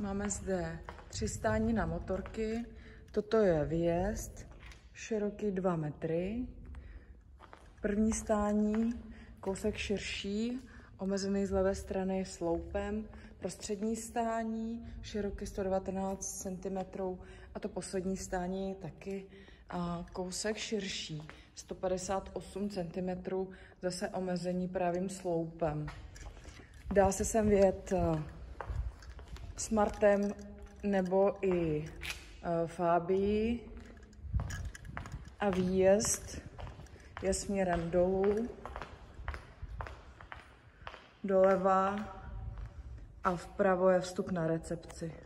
Máme zde tři stání na motorky. Toto je výjezd, široký 2 metry. První stání, kousek širší, omezený z levé strany sloupem. Prostřední stání, široký 119 cm a to poslední stání taky a kousek širší, 158 cm, zase omezení právým sloupem. Dá se sem vět uh, Smartem nebo i uh, Fabii a výjezd je směrem dolů, doleva a vpravo je vstup na recepci.